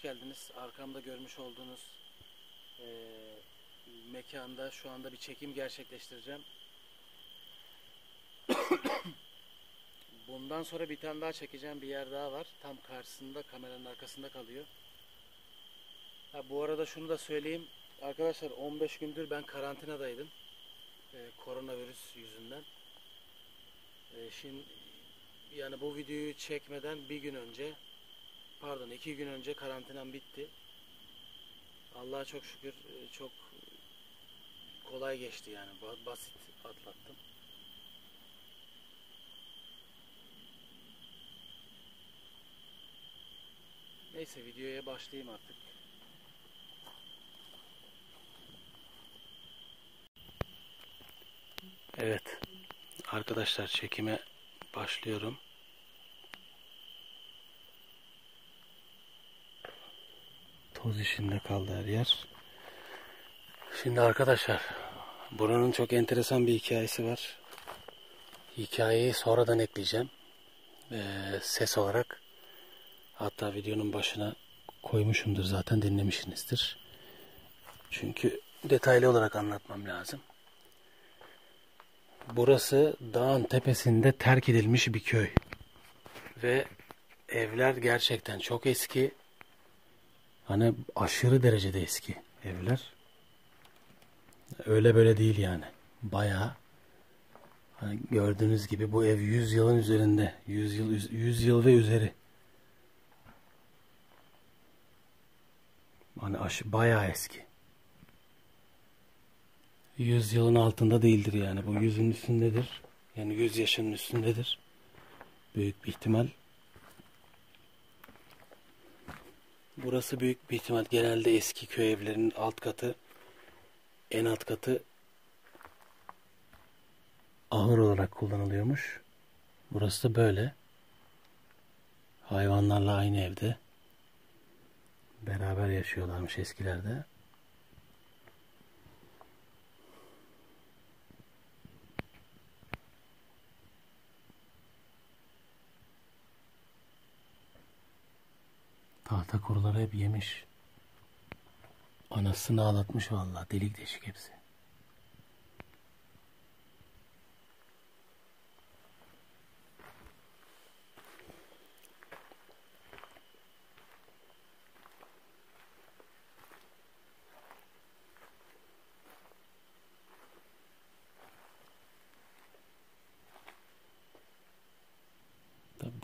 geldiniz. Arkamda görmüş olduğunuz eee, mekanda şu anda bir çekim gerçekleştireceğim. Bundan sonra bir tane daha çekeceğim bir yer daha var. Tam karşısında kameranın arkasında kalıyor. Ha, bu arada şunu da söyleyeyim. Arkadaşlar 15 gündür ben karantinadaydım. Ee, koronavirüs yüzünden. Ee, şimdi yani bu videoyu çekmeden bir gün önce pardon iki gün önce karantinam bitti. Allah'a çok şükür e, çok kolay geçti yani Ba- basit atlattım. Neyse videoya başlayayım artık. Evet. Arkadaşlar çekime başlıyorum. Toz içinde kaldı her yer. Şimdi arkadaşlar buranın çok enteresan bir hikayesi var. Hikayeyi sonradan ekleyeceğim. Ee, ses olarak hatta videonun başına koymuşumdur zaten dinlemişsinizdir. Çünkü detaylı olarak anlatmam lazım. Burası dağın tepesinde terk edilmiş bir köy. Ve evler gerçekten çok eski. Hani aşırı derecede eski evler. Öyle böyle değil yani. Bayağı hani gördüğünüz gibi bu ev 100 yılın üzerinde. 100 yıl 100 yıl ve üzeri. Hani aş bayağı eski. 100 yılın altında değildir yani. Bu yüzün üstündedir. Yani 100 yaşının üstündedir. Büyük bir ihtimal. Burası büyük bir ihtimal genelde eski köy evlerinin alt katı en alt katı ahır olarak kullanılıyormuş. Burası da böyle. Hayvanlarla aynı evde. Beraber yaşıyorlarmış eskilerde. Tahta kuruları hep yemiş. Anasını ağlatmış vallahi delik deşik hepsi.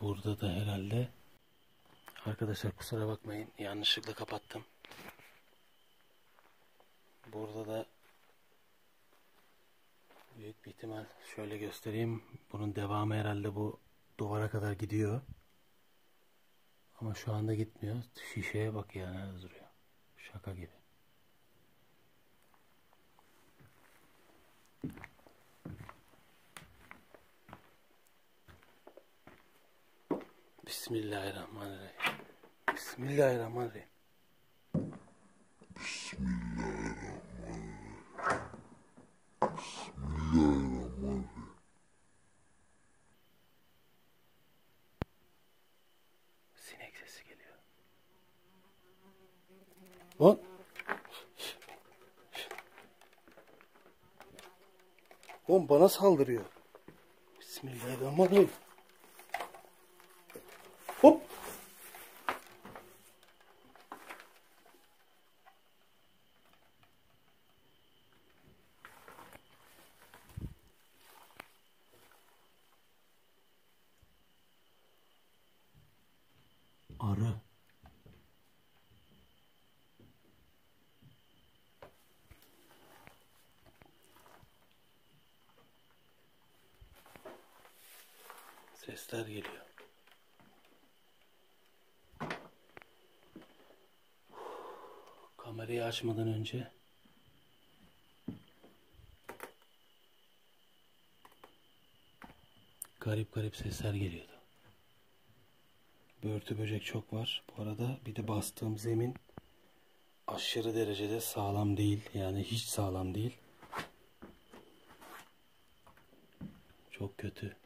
Burada da arkadaşlar kusura bakmayın yanlışlıkla kapattım. Burada da büyük bir ihtimal şöyle göstereyim. Bunun devamı herhalde bu duvara kadar gidiyor. Ama şu anda gitmiyor. Şişeye bak ya nerede duruyor. Şaka gibi. Bismillahirrahmanirrahim. Bismillahirrahmanirrahim. Sinek sesi geliyor. Lan. Oğlum bana saldırıyor. Bismillahirrahmanirrahim. Sesler geliyor. Kamerayı açmadan önce garip garip sesler geliyordu. Börtü böcek çok var. Bu arada bir de bastığım zemin aşırı derecede sağlam değil. Yani hiç sağlam değil. Çok kötü.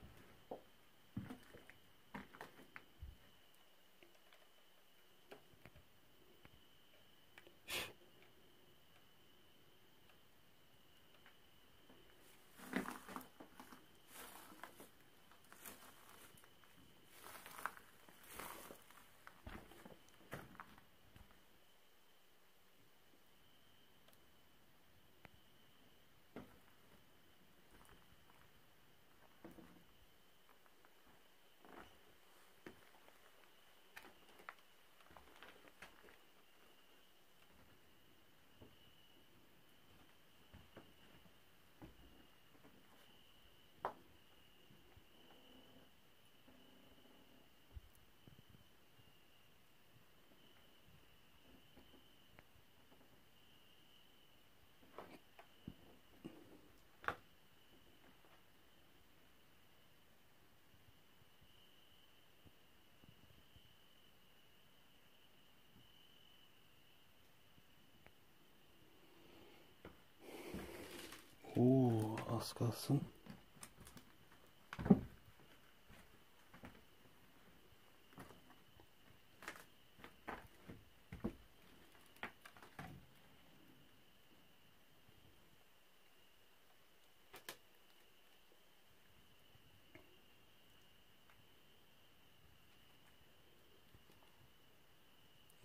Oo, az kalsın.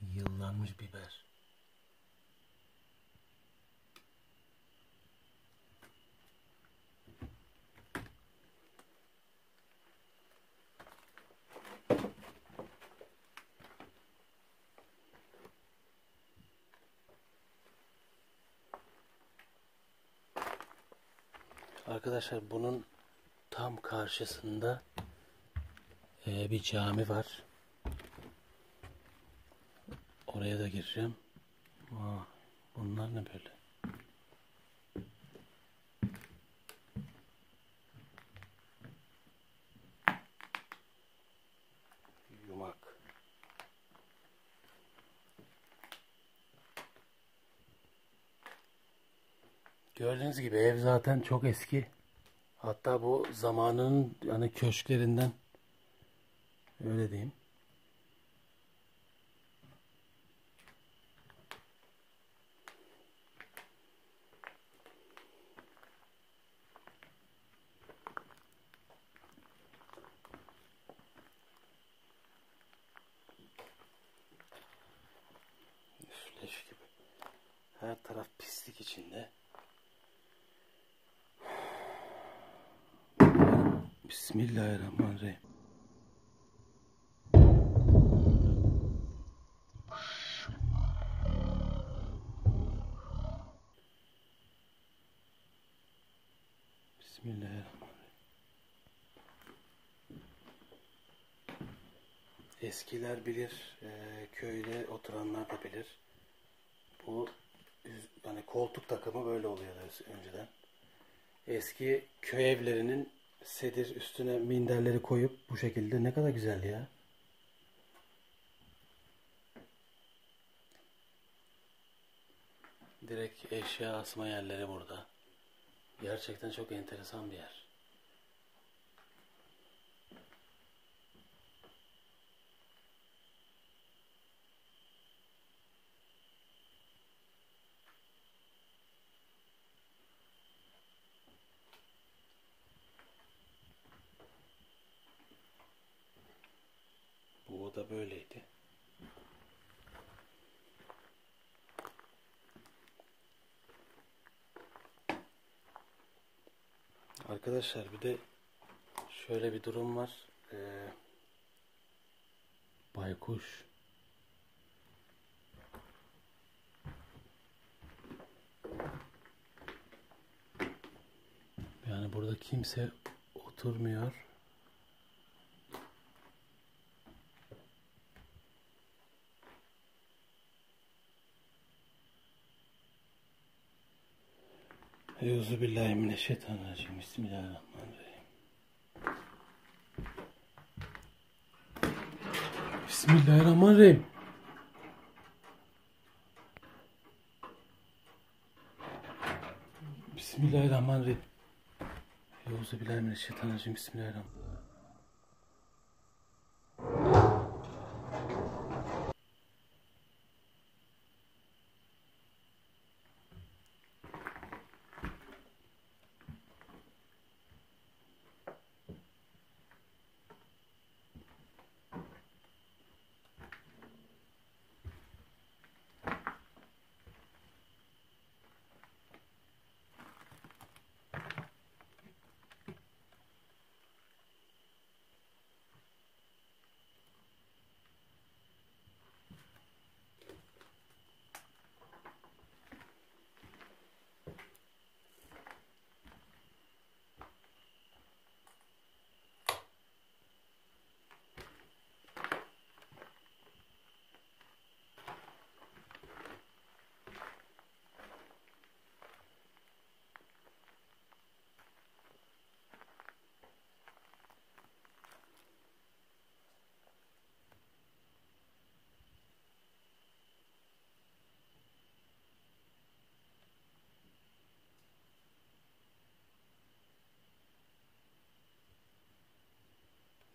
Yıllanmış biber. Arkadaşlar bunun tam karşısında e, bir cami var. Oraya da gireceğim. Aa, bunlar ne böyle? Yumak. Gördüğünüz gibi ev zaten çok eski. Hatta bu zamanının yani köşklerinden öyle diyeyim. Her taraf pislik içinde. Bismillahirrahmanirrahim. Bismillahirrahmanirrahim. Eskiler bilir, e, köyde oturanlar da bilir. Bu yani koltuk takımı böyle oluyordu önceden. Eski köy evlerinin sedir üstüne minderleri koyup bu şekilde ne kadar güzel ya. Direkt eşya asma yerleri burada. Gerçekten çok enteresan bir yer. Arkadaşlar bir de şöyle bir durum var. Ee, baykuş. Yani burada kimse oturmuyor. Euzu billahi mineşşeytanirracim. Bismillahirrahmanirrahim. Bismillahirrahmanirrahim. Bismillahirrahmanirrahim. Euzubillahimineşşeytanirracim. Bismillahirrahmanirrahim.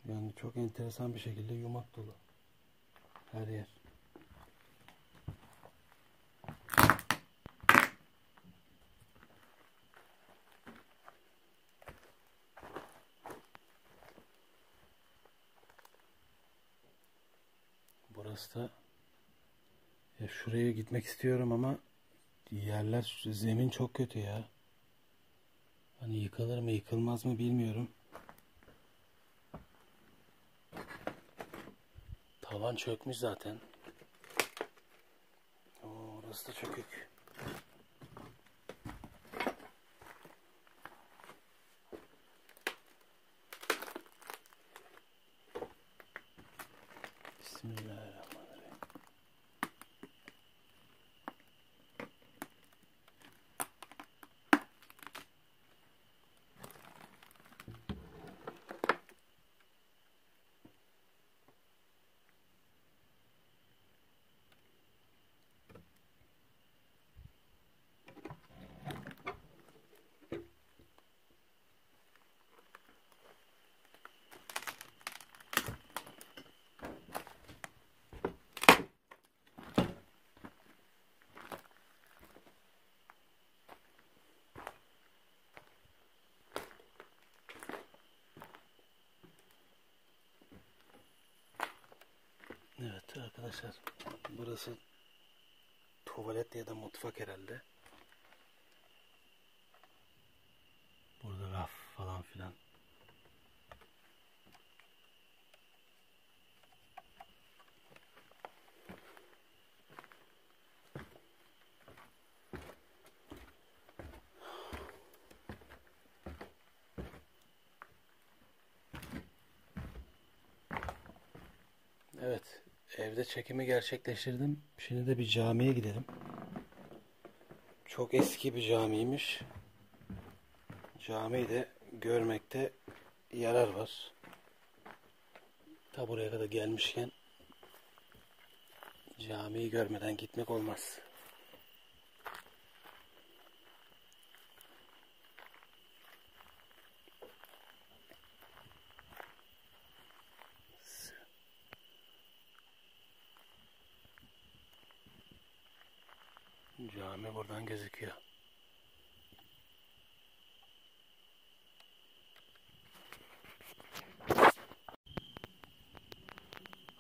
Yani çok enteresan bir şekilde yumak dolu. Her yer. Burası da ya şuraya gitmek istiyorum ama yerler zemin çok kötü ya. Hani yıkılır mı yıkılmaz mı bilmiyorum. Tavan çökmüş zaten. Oo, orası da çökük. Bismillahirrahmanirrahim. Evet arkadaşlar burası tuvalet ya da mutfak herhalde. Burada raf falan filan. Evde çekimi gerçekleştirdim. Şimdi de bir camiye gidelim. Çok eski bir camiymiş. Camiyi de görmekte yarar var. Ta buraya kadar gelmişken camiyi görmeden gitmek olmaz. Cami buradan gözüküyor.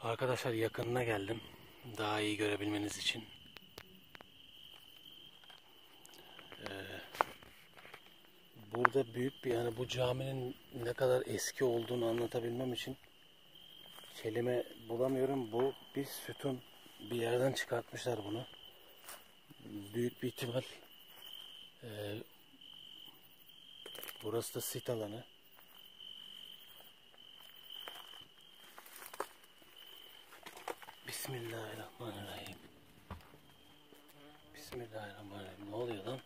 Arkadaşlar yakınına geldim. Daha iyi görebilmeniz için. Ee, burada büyük bir yani bu caminin ne kadar eski olduğunu anlatabilmem için kelime bulamıyorum. Bu bir sütun. Bir yerden çıkartmışlar bunu büyük bir ihtimal e, burası da sit alanı. Bismillahirrahmanirrahim. Bismillahirrahmanirrahim. Ne oluyor lan?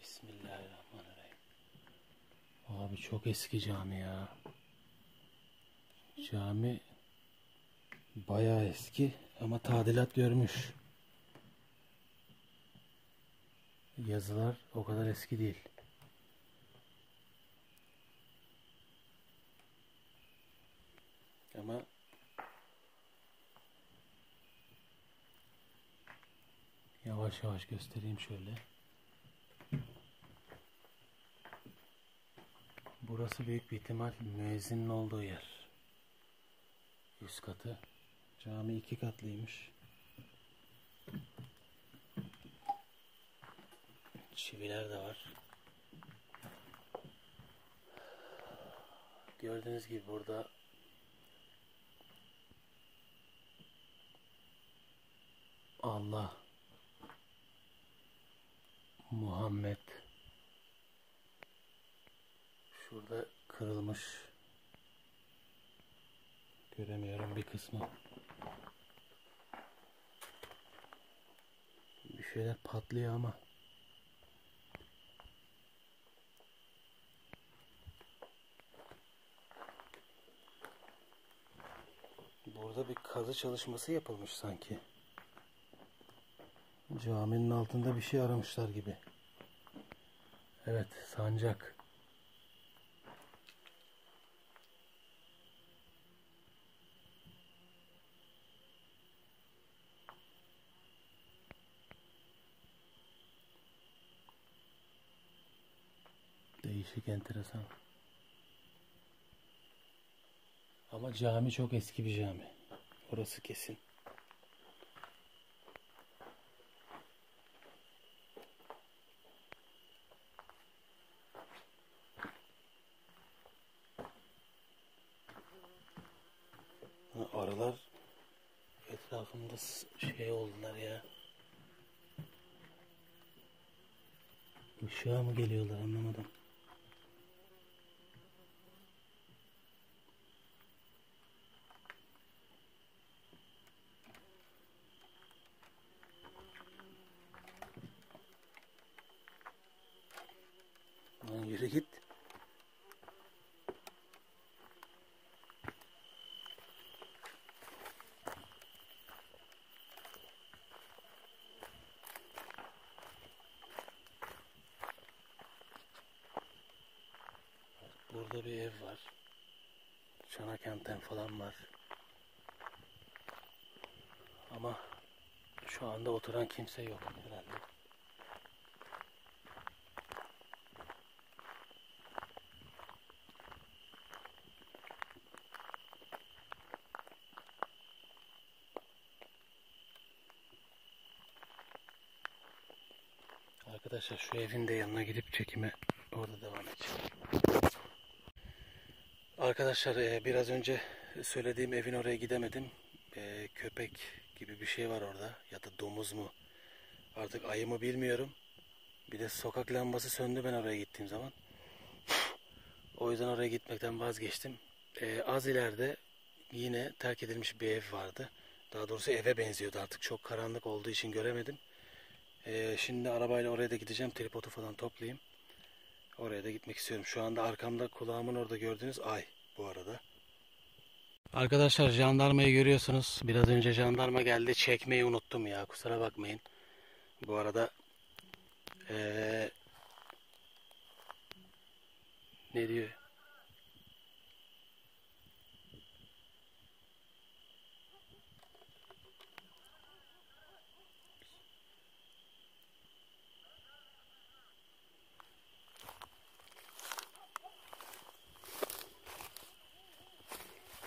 Bismillahirrahmanirrahim. Abi çok eski cami ya. Cami Bayağı eski ama tadilat görmüş. yazılar o kadar eski değil. Ama yavaş yavaş göstereyim şöyle. Burası büyük bir ihtimal müezzinin olduğu yer. Üst katı. Cami iki katlıymış. Çiviler de var. Gördüğünüz gibi burada Allah Muhammed şurada kırılmış göremiyorum bir kısmı şeyler patlıyor ama Burada bir kazı çalışması yapılmış sanki. Caminin altında bir şey aramışlar gibi. Evet, sancak. Enteresan. Ama cami çok eski bir cami. Orası kesin. Arılar etrafında şey oldular ya. Işığa mı geliyorlar anlamadım. Lan yürü git. Burada bir ev var. Çanak anten falan var. Ama şu anda oturan kimse yok herhalde. Arkadaşlar şu evin de yanına gidip çekime orada devam edeceğim. Arkadaşlar e, biraz önce söylediğim evin oraya gidemedim. E, Köpek gibi bir şey var orada ya da domuz mu artık ayı mı bilmiyorum. Bir de sokak lambası söndü ben oraya gittiğim zaman. O yüzden oraya gitmekten vazgeçtim. E, az ileride yine terk edilmiş bir ev vardı. Daha doğrusu eve benziyordu artık çok karanlık olduğu için göremedim. Ee, şimdi arabayla oraya da gideceğim. Tripodu falan toplayayım. Oraya da gitmek istiyorum. Şu anda arkamda kulağımın orada gördüğünüz ay bu arada. Arkadaşlar jandarmayı görüyorsunuz. Biraz önce jandarma geldi. Çekmeyi unuttum ya. Kusura bakmayın. Bu arada ee, ne diyor?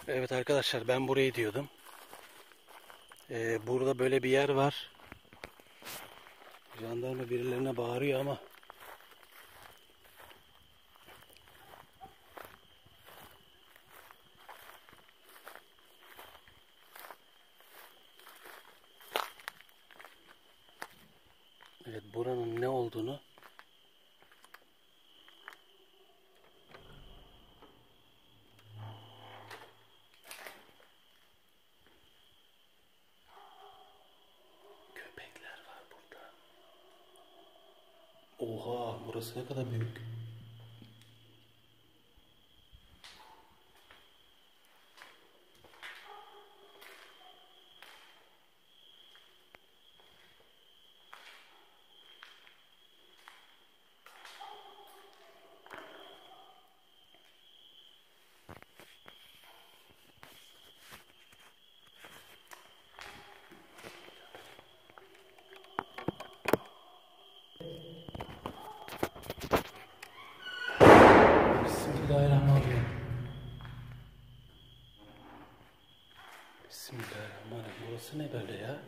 Evet arkadaşlar ben burayı diyordum. Ee, burada böyle bir yer var. Jandarma birilerine bağırıyor ama Evet buranın ne olduğunu Köpekler var burada. Oha burası ne kadar büyük. Burası ne böyle ya?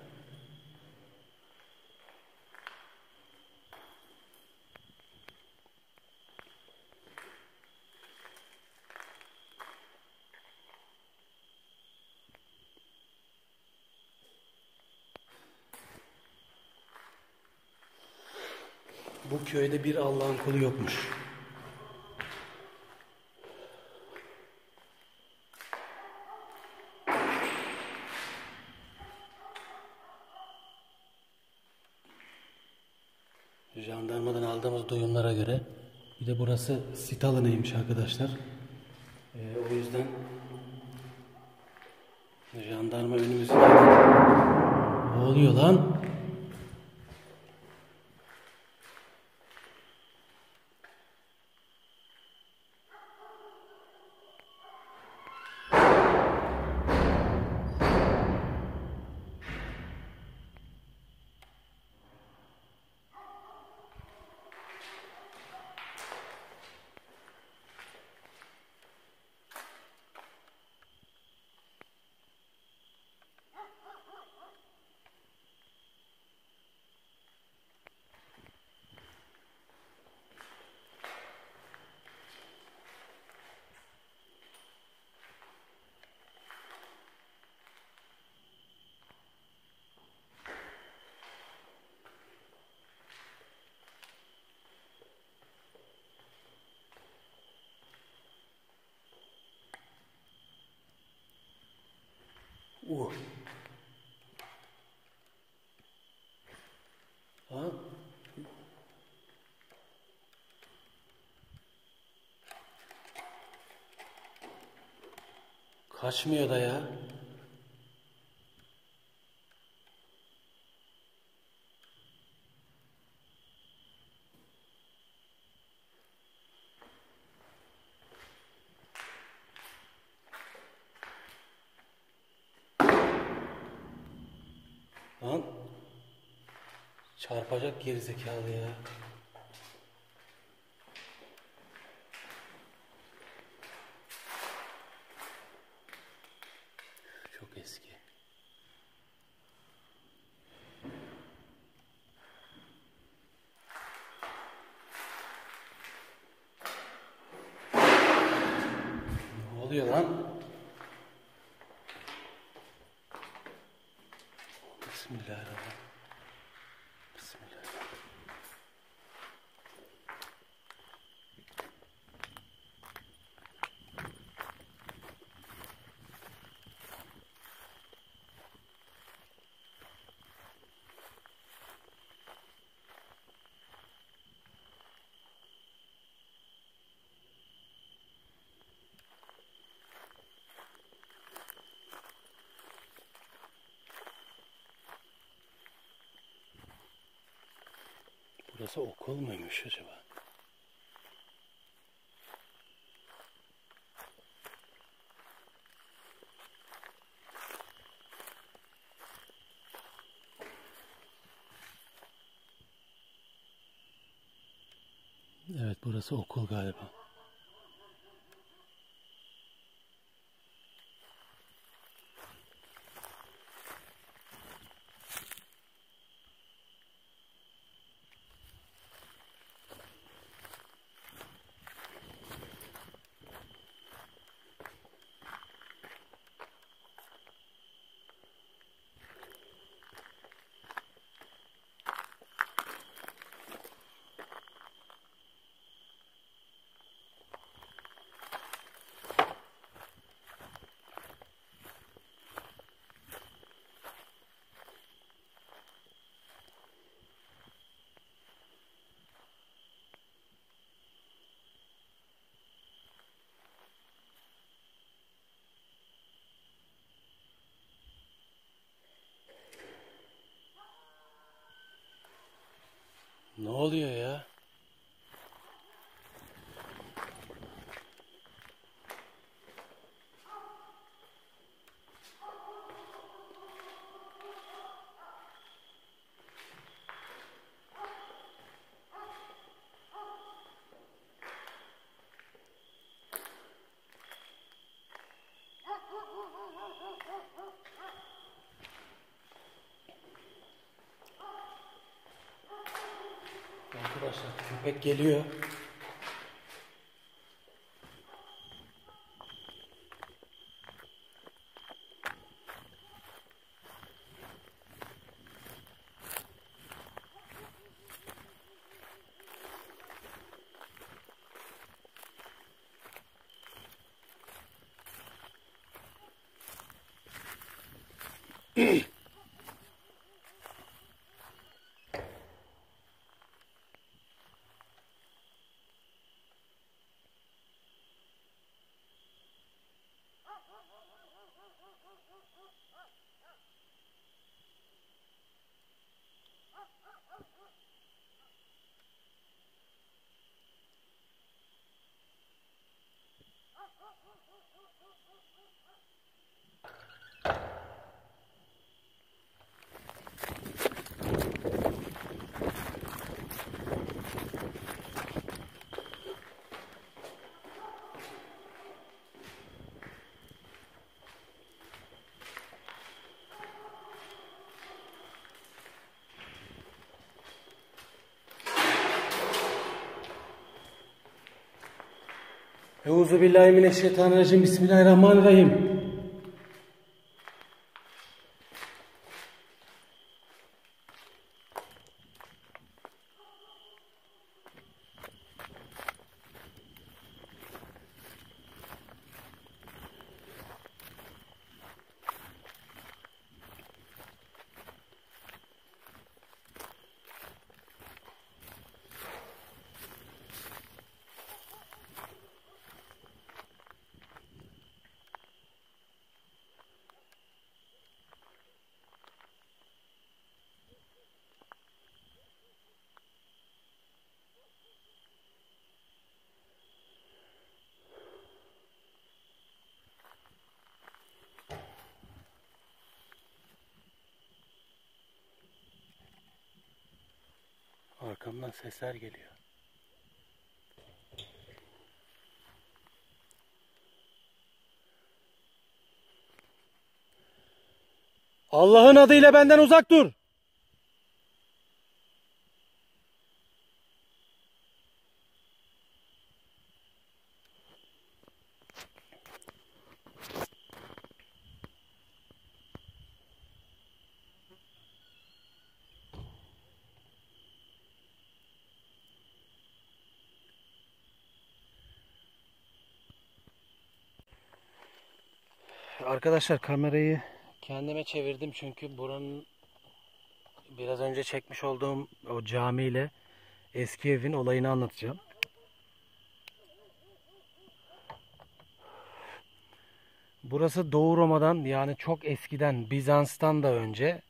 Bu köyde bir Allah'ın kulu yokmuş. Jandarmadan aldığımız duyumlara göre bir de burası sit alanıymış arkadaşlar. Ee, o yüzden jandarma önümüzü Ne oluyor lan? Uh. Ha? Kaçmıyor da ya. Lan. Çarpacak gerizekalı ya. Çok eski. Ne oluyor lan? Bismillahirrahmanirrahim. Bismillahirrahmanirrahim. Burası okul muymuş acaba? Evet burası okul galiba. Ne oluyor ya? Arkadaşlar köpek geliyor. Euzu billahi mineşşeytanirracim. Bismillahirrahmanirrahim. Arkamdan sesler geliyor. Allah'ın adıyla benden uzak dur. Arkadaşlar kamerayı kendime çevirdim çünkü buranın biraz önce çekmiş olduğum o camiyle eski evin olayını anlatacağım. Burası Doğu Roma'dan yani çok eskiden Bizans'tan da önce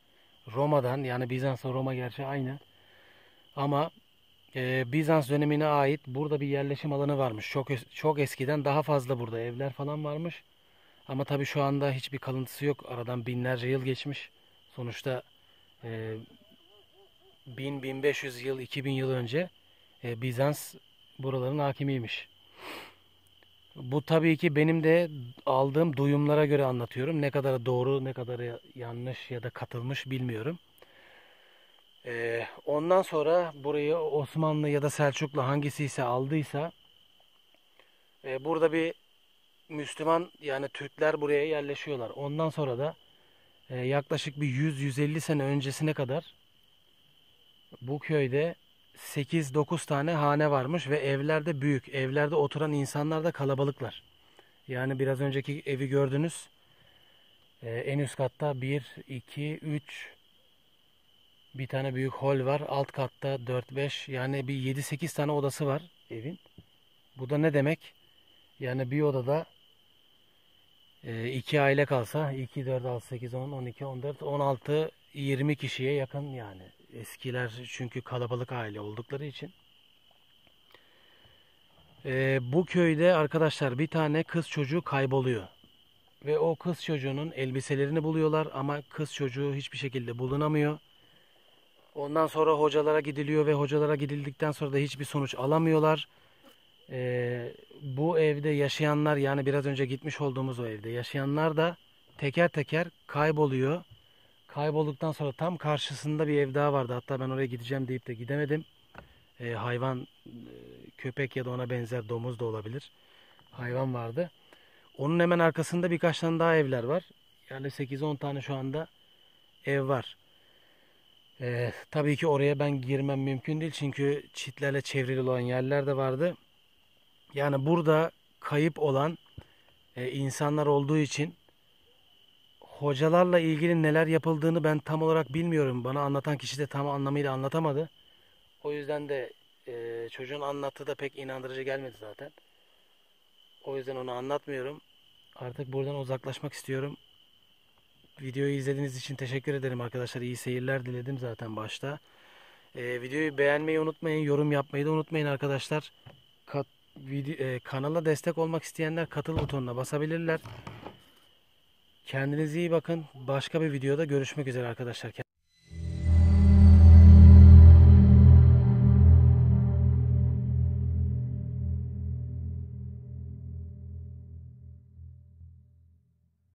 Roma'dan yani Bizans'la Roma gerçi aynı ama e, Bizans dönemine ait burada bir yerleşim alanı varmış. Çok çok eskiden daha fazla burada evler falan varmış. Ama tabii şu anda hiçbir kalıntısı yok. Aradan binlerce yıl geçmiş. Sonuçta e, 1000-1500 yıl, 2000 yıl önce e, Bizans buraların hakimiymiş. Bu tabii ki benim de aldığım duyumlara göre anlatıyorum. Ne kadar doğru, ne kadar yanlış ya da katılmış bilmiyorum. Ee, ondan sonra burayı Osmanlı ya da Selçuklu hangisi ise aldıysa e, burada bir Müslüman yani Türkler buraya yerleşiyorlar. Ondan sonra da e, yaklaşık bir 100-150 sene öncesine kadar bu köyde 8-9 tane hane varmış ve evlerde büyük. Evlerde oturan insanlar da kalabalıklar. Yani biraz önceki evi gördünüz. E, en üst katta 1, 2, 3 bir tane büyük hol var. Alt katta 4-5 yani bir 7-8 tane odası var evin. Bu da ne demek? Yani bir odada 2 aile kalsa 2, 4, 6, 8, 10, 12, 14, 16, 20 kişiye yakın yani. Eskiler çünkü kalabalık aile oldukları için. Ee, bu köyde arkadaşlar bir tane kız çocuğu kayboluyor. Ve o kız çocuğunun elbiselerini buluyorlar ama kız çocuğu hiçbir şekilde bulunamıyor. Ondan sonra hocalara gidiliyor ve hocalara gidildikten sonra da hiçbir sonuç alamıyorlar. Ee, bu evde yaşayanlar yani biraz önce gitmiş olduğumuz o evde yaşayanlar da teker teker kayboluyor. Kaybolduktan sonra tam karşısında bir ev daha vardı. Hatta ben oraya gideceğim deyip de gidemedim. e, hayvan e, köpek ya da ona benzer domuz da olabilir. Hayvan vardı. Onun hemen arkasında birkaç tane daha evler var. Yani 8-10 tane şu anda ev var. E, tabii ki oraya ben girmem mümkün değil çünkü çitlerle çevrili olan yerler de vardı. Yani burada kayıp olan e, insanlar olduğu için hocalarla ilgili neler yapıldığını ben tam olarak bilmiyorum. Bana anlatan kişi de tam anlamıyla anlatamadı. O yüzden de e, çocuğun anlattığı da pek inandırıcı gelmedi zaten. O yüzden onu anlatmıyorum. Artık buradan uzaklaşmak istiyorum. Videoyu izlediğiniz için teşekkür ederim arkadaşlar. İyi seyirler diledim zaten başta. E, videoyu beğenmeyi unutmayın. Yorum yapmayı da unutmayın arkadaşlar. Kat, video, e, kanala destek olmak isteyenler katıl butonuna basabilirler. Kendinize iyi bakın. Başka bir videoda görüşmek üzere arkadaşlar.